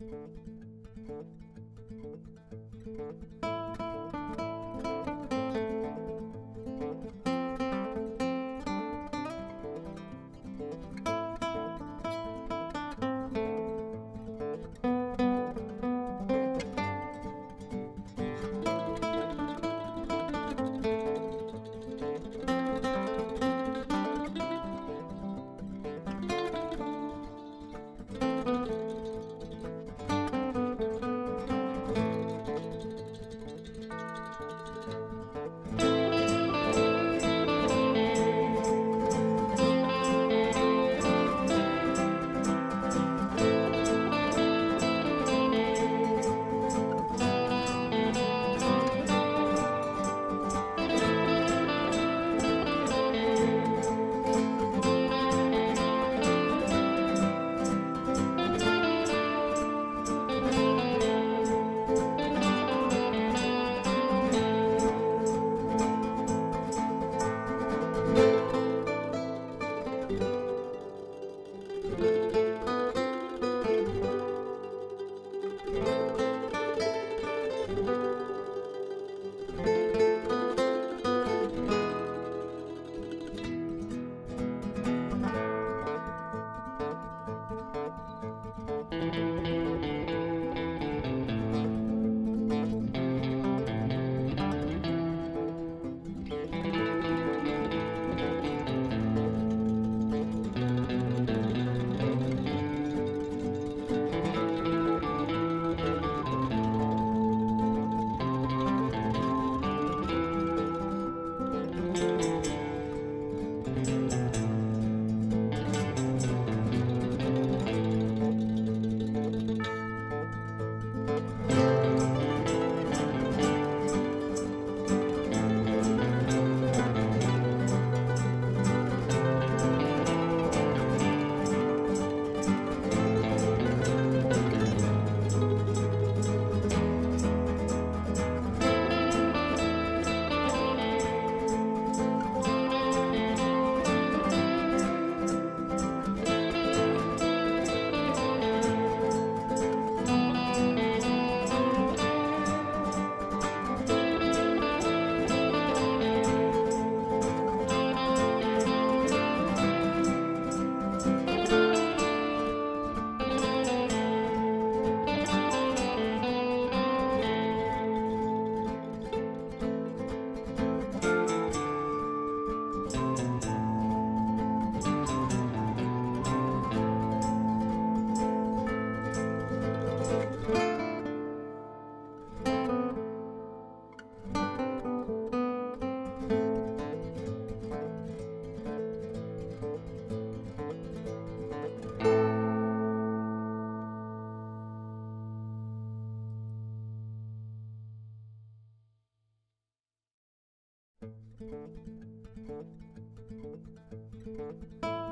Música Música